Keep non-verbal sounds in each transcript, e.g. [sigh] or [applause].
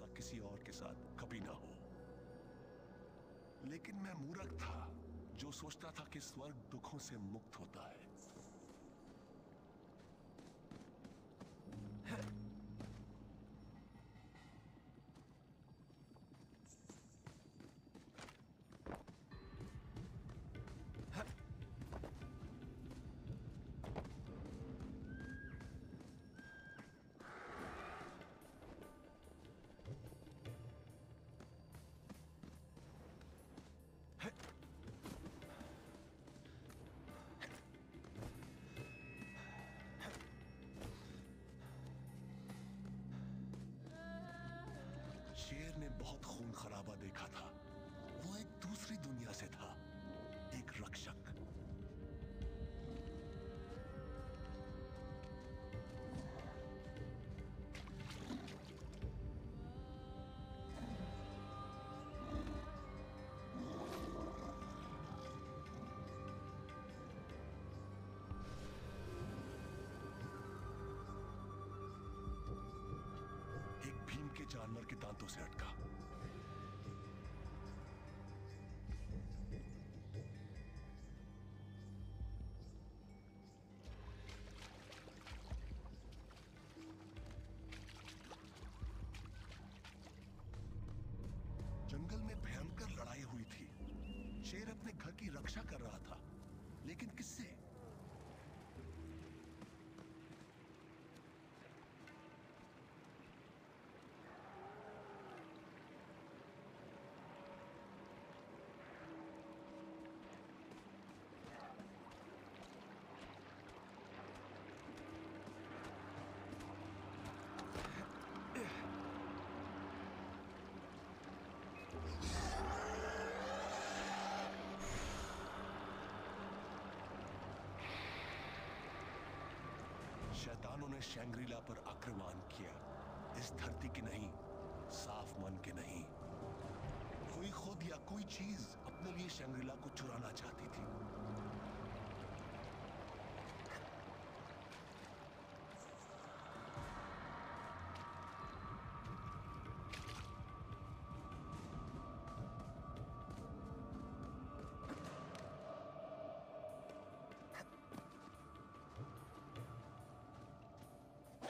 जैसा किसी और के साथ कभी ना हो। लेकिन मैं मूर्ख था जो सोचता था कि स्वर्ग दुखों से मुक्त होता है। बहुत खून खराबा देखा था। वो एक दूसरी दुनिया से था। एक रक्षक। जानवर के दांतों से अटका। जंगल में भयंकर लड़ाई हुई थी। शेर अपने घर की रक्षा कर रहा था, लेकिन किससे? ने शैंग्रीला पर आक्रमण किया। इस धरती के नहीं, साफ़ मन के नहीं। कोई खुद या कोई चीज़ अपने लिए शैंग्रीला को चुराना चाहती थी।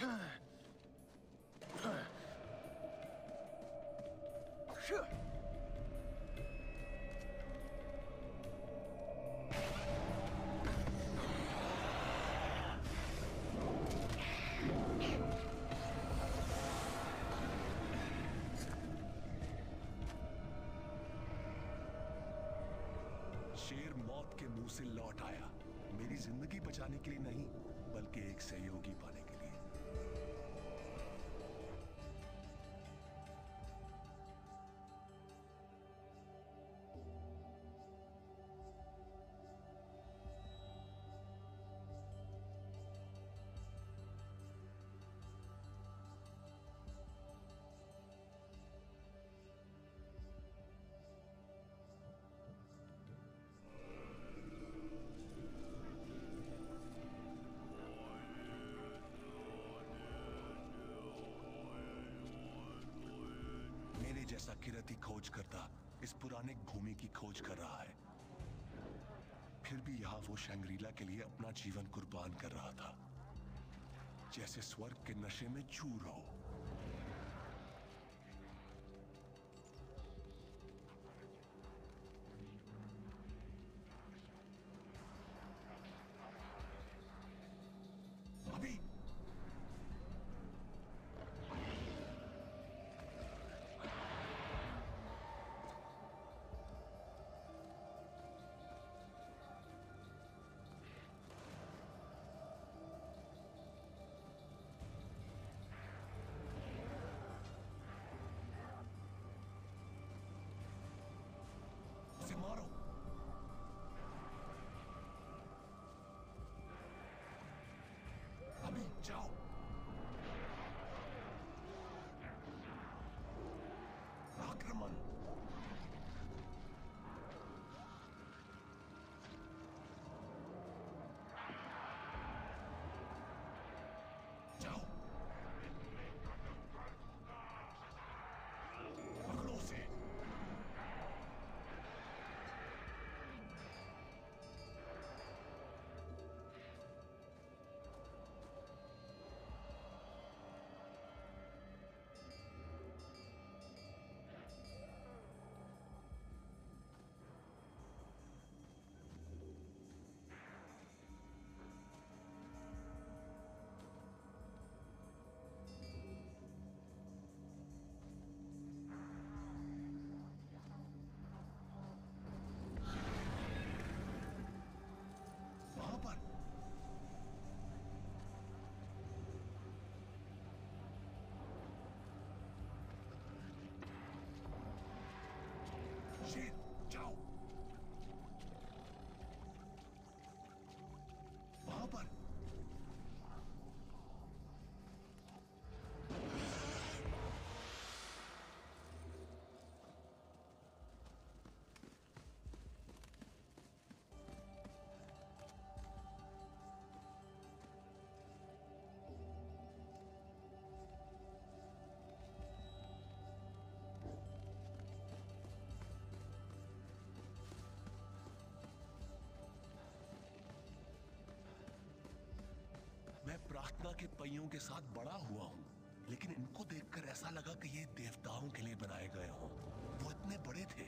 शेर मौत के मुँह से लौट आया। मेरी ज़िंदगी बचाने के लिए नहीं, बल्कि एक सहयोगी पाने मेरे जैसा किरती खोज करता इस पुराने भूमि की खोज कर रहा है। फिर भी यहाँ वो शंग्रीला के लिए अपना जीवन कुर्बान कर रहा था। जैसे स्वर्ग के नशे में चूर हो। tomorrow. सतना के पहियों के साथ बड़ा हुआ हूँ, लेकिन इनको देखकर ऐसा लगा कि ये देवताओं के लिए बनाए गए हों। वो इतने बड़े थे।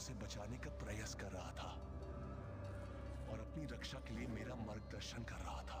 को बुराइयों से बचाने का प्रयास कर रहा था और अपनी रक्षा के लिए मेरा मार्गदर्शन कर रहा था।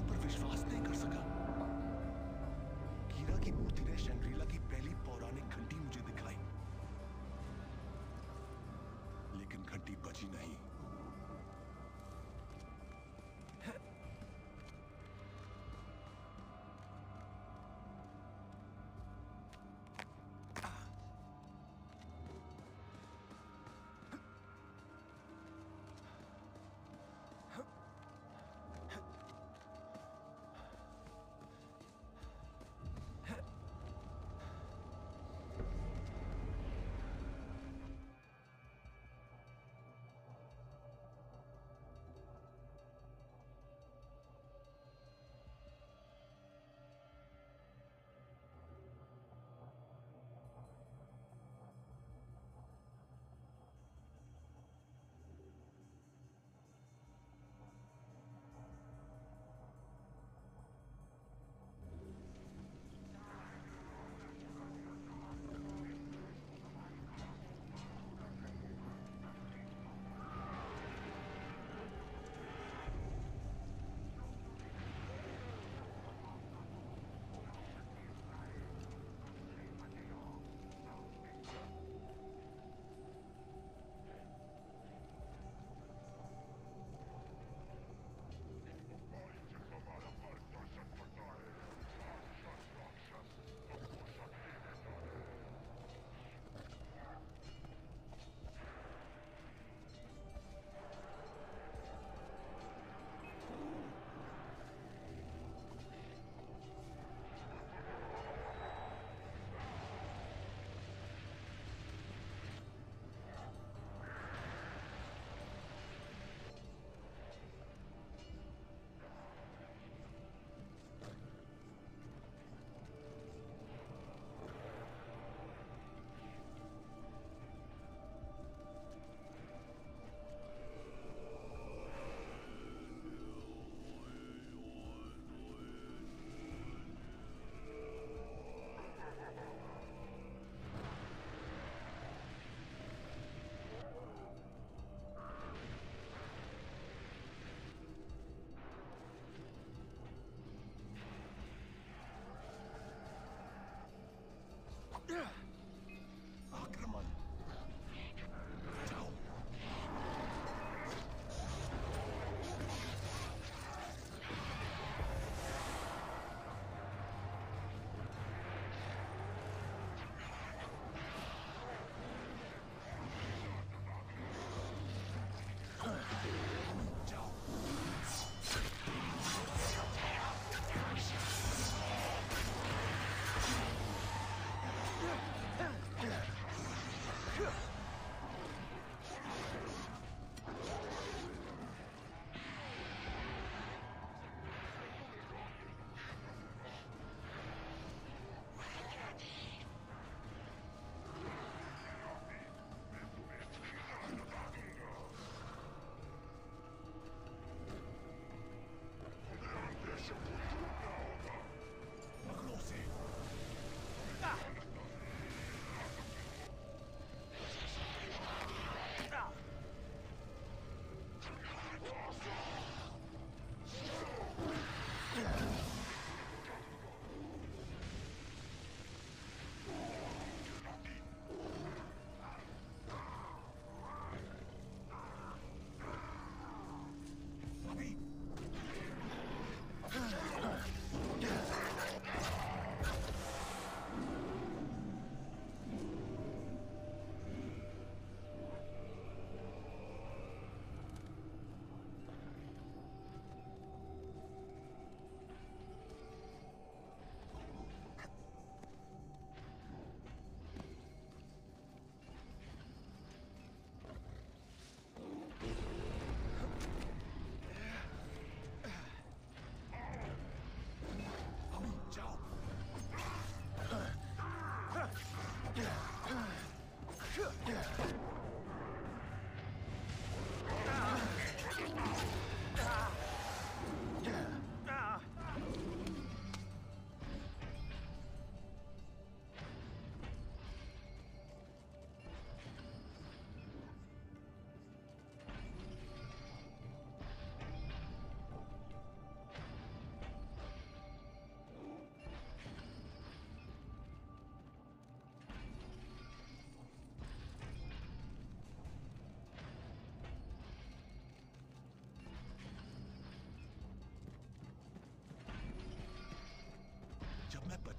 आँखों पर विश्वास नहीं कर सका। कीरा की मूर्ति ने शंग्रीला की पहली पौराणिक घंटी मुझे दिखाई। लेकिन घंटी बची नहीं।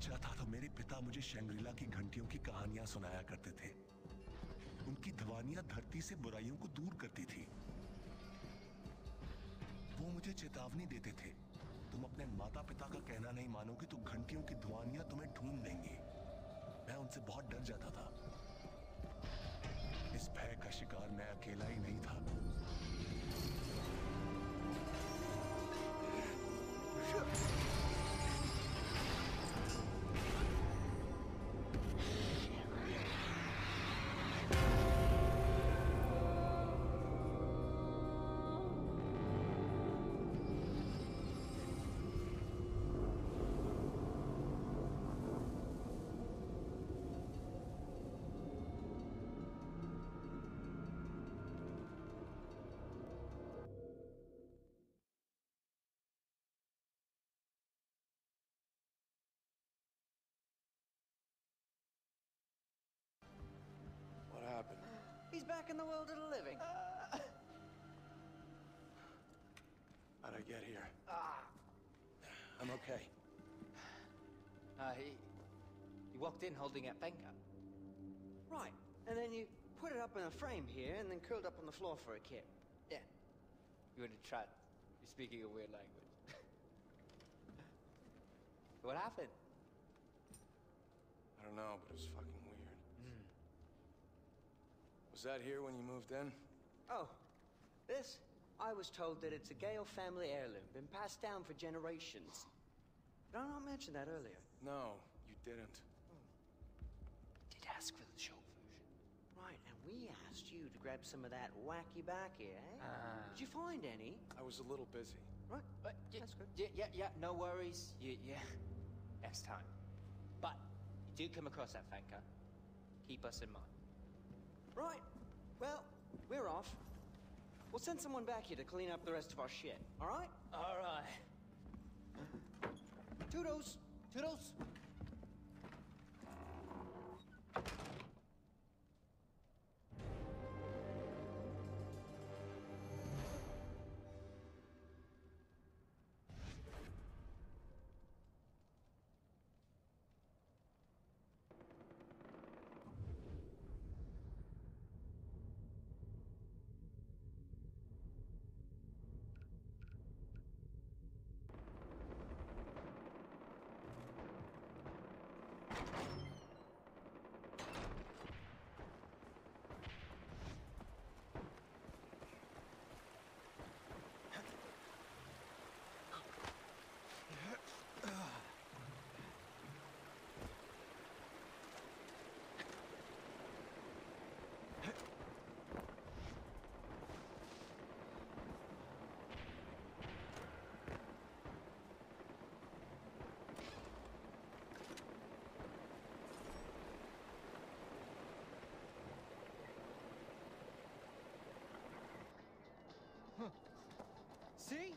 बच्चा था तो मेरे पिता मुझे शंग्रीला की घंटियों की कहानियाँ सुनाया करते थे। उनकी ध्वनियाँ धरती से बुराइयों को दूर करती थी। वो मुझे चेतावनी देते थे, तुम अपने माता पिता का कहना नहीं मानोगे तो घंटियों की ध्वनियाँ तुम्हें ढूंढ लेंगी। मैं उनसे बहुत डर जाता था। इस भय का शिकार मैं अकेला ही नहीं था। What back in the world of the living. How'd I get here? I'm okay. Uh, he, he walked in holding a Thangka. Right. And then you put it up in a frame here and then curled up on the floor for a kip. Yeah. You want to try? You're speaking a weird language. [laughs] what happened? I don't know, but it was fucking weird. Was that here when you moved in? Oh, this? I was told that it's a Gale family heirloom, been passed down for generations. Did I not mention that earlier? No, you didn't. Did ask for the short version. Right, and we asked you to grab some of that wacky backy, eh? Ah. Did you find any? I was a little busy. Right. But y- That's good. Yeah, yeah, yeah. No worries. Yeah, yeah. [laughs] Next time. But you do come across that Thangka. Keep us in mind. Right. Well, we're off. We'll send someone back here to clean up the rest of our shit, all right? All right. Toodles! Toodles. See?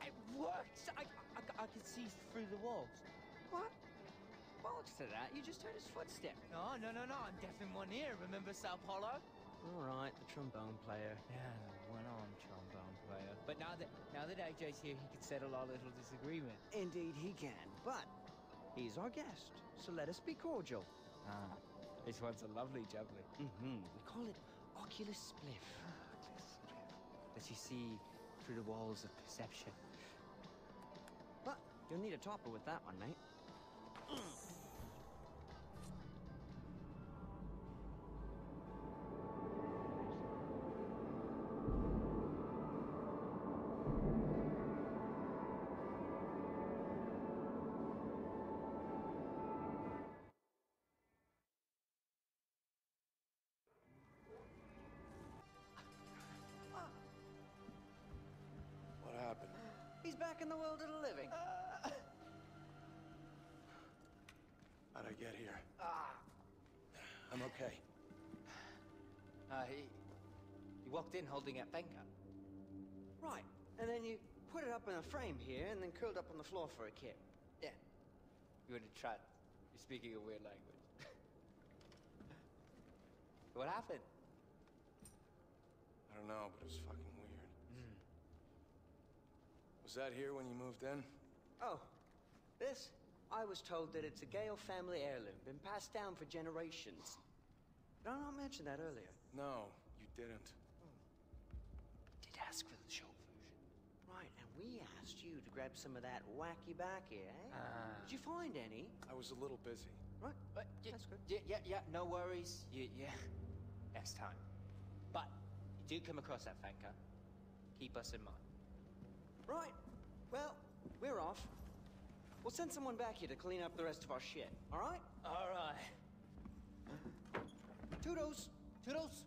It works! I, I, I could see through the walls. What? Bollocks to that. You just heard his footstep. No, no, no, no. I'm deaf in one ear. Remember Sao Paulo? All right, the trombone player. Yeah, one-armed trombone player. But now that now that AJ's here, he can settle our little disagreement. Indeed, he can. But he's our guest, so let us be cordial. Ah, this one's a lovely jubbly. Mm-hmm. We call it Oculus Spliff. That you see through the walls of perception. But you'll need a topper with that one, mate. I'm okay. Uh, he, he walked in holding a Thangka. Right. And then you put it up in a frame here and then curled up on the floor for a kip. Yeah. You want to try? it? You're speaking a weird language. [laughs] what happened? I don't know, but it was fucking weird. Was that here when you moved in? Oh, this? I was told that it's a Gale family heirloom, been passed down for generations. Did I not mention that earlier? No, you didn't. Did ask for the short version. Right, and we asked you to grab some of that wacky backy, eh? Ah. Did you find any? I was a little busy. Right, But y- That's good. Yeah, yeah, yeah, no worries. You, yeah, [laughs] next time. But you do come across that Thangka. Keep us in mind. right. Well, we're off. We'll send someone back here to clean up the rest of our shit, all right? All right. Toodles! Toodles.